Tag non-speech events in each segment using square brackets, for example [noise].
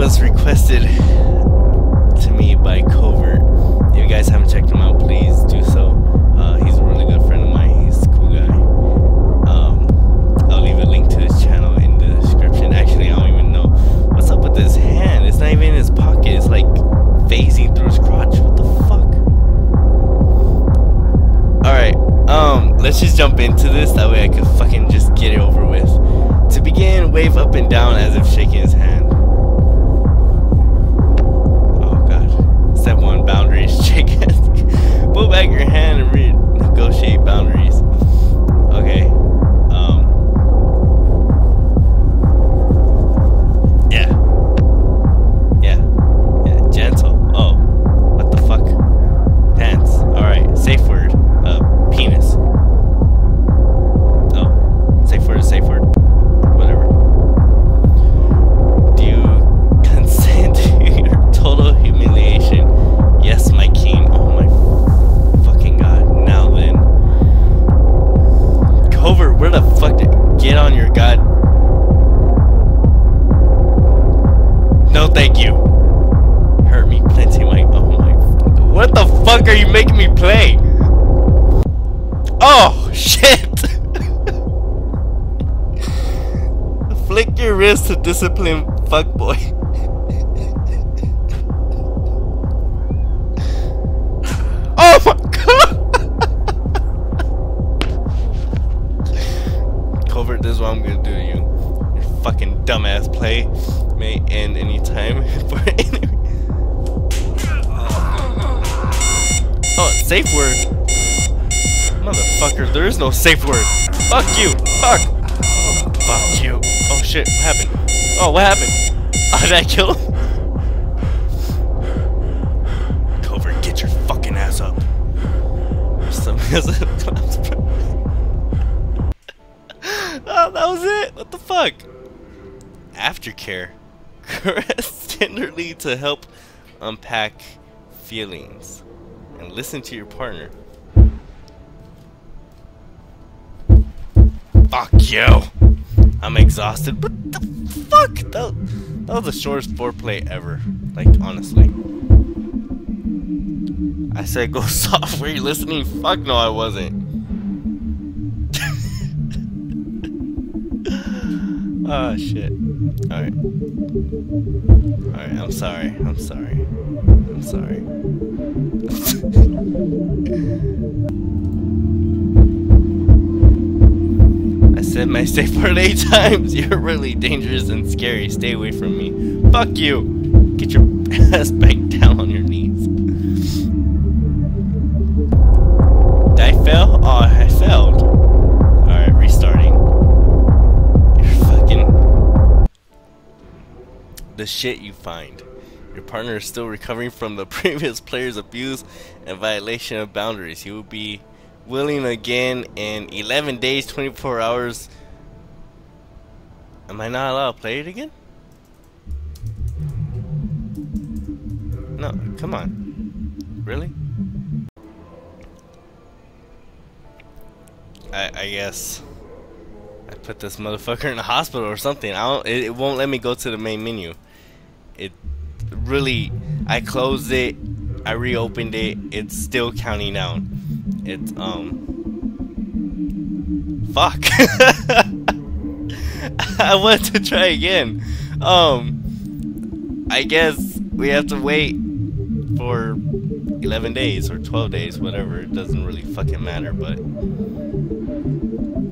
was requested to me by Covert. If you guys haven't checked him out, please do so. Uh, he's a really good friend of mine. He's a cool guy. Um, I'll leave a link to his channel in the description. Actually, I don't even know what's up with his hand. It's not even in his pocket. It's like phasing through his crotch. What the fuck? All right. Um, let's just jump into this. That way, I can fucking just get it over with. To begin, wave up and down as if shaking his hand. Thank you. Hurt me plenty, Mike. Oh my. What the fuck are you making me play? Oh [laughs] shit! Flick your wrist to discipline fuckboy. [laughs] oh my god! [laughs] Covert, this is what I'm gonna do to you. Your fucking dumbass play Oh, safe word. Motherfucker, there is no safe word. Fuck you. Fuck. Fuck you. Oh shit, what happened? Oh, what happened? Oh, [laughs] did I kill him? Cover, get your fucking ass up. Some [laughs] Oh, that was it. What the fuck? Aftercare. [laughs] Caress tenderly to help unpack feelings and listen to your partner. Fuck you. I'm exhausted. What the fuck? That, that was the shortest foreplay ever. Like, honestly. I said go [laughs] soft. Were you listening? Fuck no, I wasn't. oh [laughs] shit. Alright. Alright, I'm sorry. I'm sorry. I'm sorry. [laughs] I said my safe word eight [laughs] times. You're really dangerous and scary. Stay away from me. Fuck you. Get your [laughs] ass back down on your knees. Did I fail? Oh, I failed. The shit you find. Your partner is still recovering from the [laughs] previous player's abuse and violation of boundaries. He will be willing again in 11 days, 24 hours. Am I not allowed to play it again? No, come on. Really? I, I guess I put this motherfucker in the hospital or something. I don't. It, it won't let me go to the main menu. It really. I closed it. I reopened it. It's still counting down. It's um. Fuck. [laughs] I want to try again. Um. I guess we have to wait for 11 days or 12 days, whatever. It doesn't really fucking matter, but.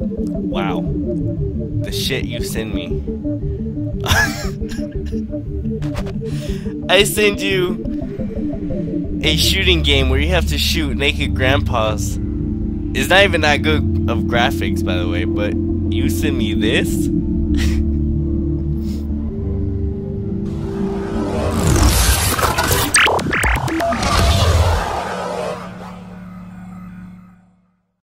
Wow. The shit you send me. [laughs] I send you a shooting game where you have to shoot naked grandpas. It's not even that good of graphics, by the way, but you send me this?